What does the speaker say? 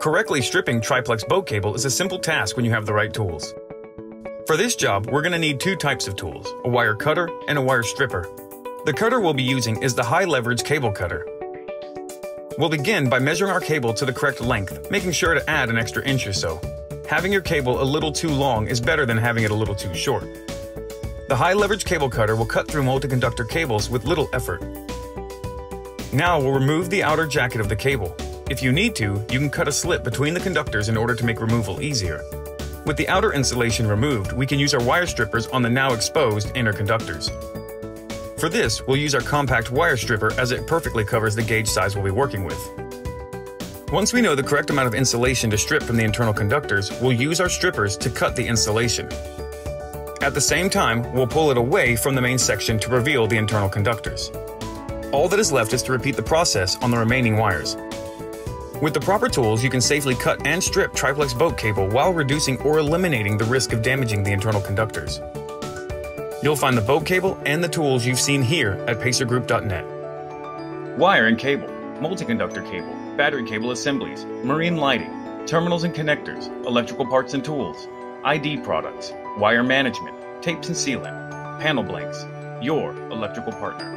Correctly stripping triplex boat cable is a simple task when you have the right tools. For this job, we're going to need two types of tools, a wire cutter and a wire stripper. The cutter we'll be using is the high leverage cable cutter. We'll begin by measuring our cable to the correct length, making sure to add an extra inch or so. Having your cable a little too long is better than having it a little too short. The high leverage cable cutter will cut through multi-conductor cables with little effort. Now we'll remove the outer jacket of the cable. If you need to, you can cut a slit between the conductors in order to make removal easier. With the outer insulation removed, we can use our wire strippers on the now exposed inner conductors. For this, we'll use our compact wire stripper as it perfectly covers the gauge size we'll be working with. Once we know the correct amount of insulation to strip from the internal conductors, we'll use our strippers to cut the insulation. At the same time, we'll pull it away from the main section to reveal the internal conductors. All that is left is to repeat the process on the remaining wires. With the proper tools, you can safely cut and strip triplex boat cable while reducing or eliminating the risk of damaging the internal conductors. You'll find the boat cable and the tools you've seen here at pacergroup.net. Wire and cable, multi-conductor cable, battery cable assemblies, marine lighting, terminals and connectors, electrical parts and tools, ID products, wire management, tapes and sealant, panel blanks, your electrical partner.